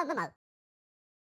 mal, mal, mal.